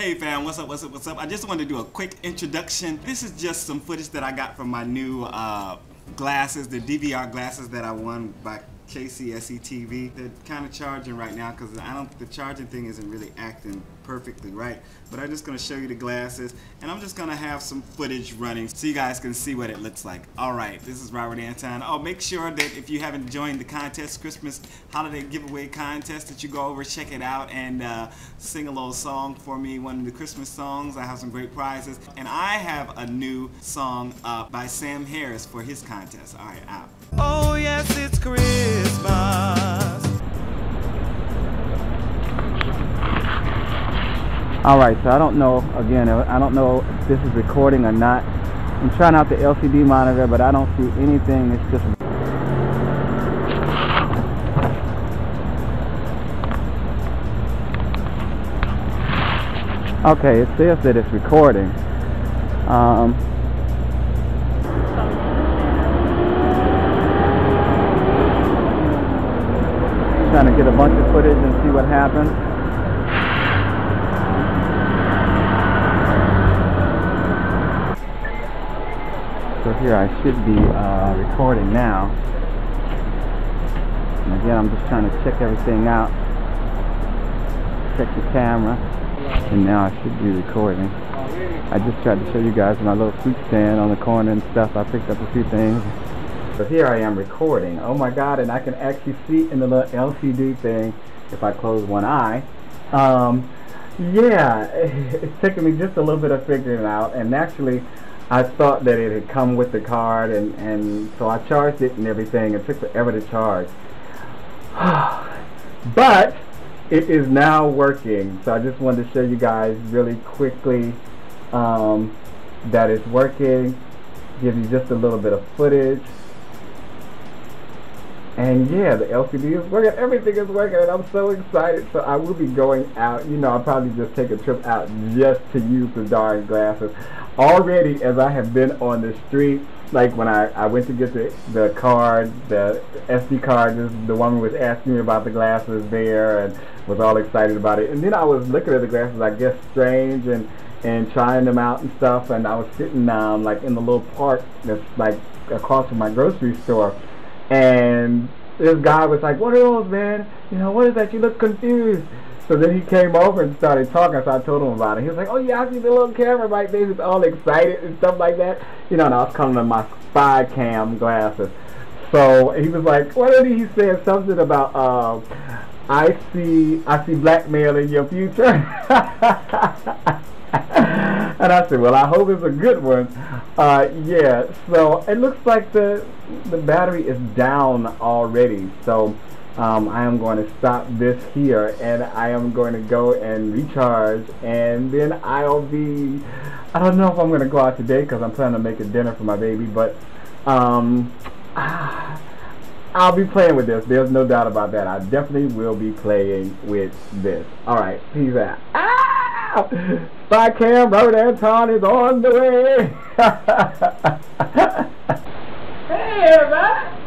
Hey fam, what's up, what's up, what's up? I just wanted to do a quick introduction. This is just some footage that I got from my new uh, glasses, the DVR glasses that I won by KCSE TV. They're kind of charging right now because I don't, the charging thing isn't really acting perfectly right. But I'm just gonna show you the glasses and I'm just gonna have some footage running so you guys can see what it looks like. All right, this is Robert Anton. Oh, make sure that if you haven't joined the contest, Christmas holiday giveaway contest, that you go over, check it out and uh, sing a little song for me, one of the Christmas songs. I have some great prizes. And I have a new song uh, by Sam Harris for his contest. All right, out. Oh, yes, it's Christmas. All right, so I don't know, again, I don't know if this is recording or not. I'm trying out the LCD monitor, but I don't see anything. It's just Okay, it says that it's recording. Um, trying to get a bunch of footage and see what happens. So here I should be uh, recording now. And again, I'm just trying to check everything out. Check the camera. And now I should be recording. I just tried to show you guys my little fruit stand on the corner and stuff. I picked up a few things. So here I am recording. Oh my god, and I can actually see in the little LCD thing if I close one eye. Um, yeah, it's taken me just a little bit of figuring it out, and actually, I thought that it had come with the card, and, and so I charged it and everything. It took forever to charge. but it is now working, so I just wanted to show you guys really quickly um, that it's working. Give you just a little bit of footage. And yeah, the LCD is working. Everything is working, and I'm so excited. So I will be going out. You know, I'll probably just take a trip out just to use the darn glasses. Already, as I have been on the street, like when I, I went to get the, the card, the SD card, the woman was asking me about the glasses there and was all excited about it. And then I was looking at the glasses, I guess, strange and and trying them out and stuff. And I was sitting down like in the little park that's like across from my grocery store and this guy was like, what are those, man? You know, what is that? You look confused. So then he came over and started talking, so I told him about it. He was like, oh, yeah, I see the little camera right there. He's all excited and stuff like that. You know, and I was coming him my spy cam glasses. So he was like, what did he say? Something about, uh, I see, I see blackmail in your future. and I said, well, I hope it's a good one. Uh, yeah, so it looks like the the battery is down already. So um, I am going to stop this here and I am going to go and recharge and then I'll be, I don't know if I'm going to go out today because I'm planning to make a dinner for my baby, but um, I'll be playing with this. There's no doubt about that. I definitely will be playing with this. Alright, peace out. Ah! By Cam Road Anton is on the way. hey, everybody.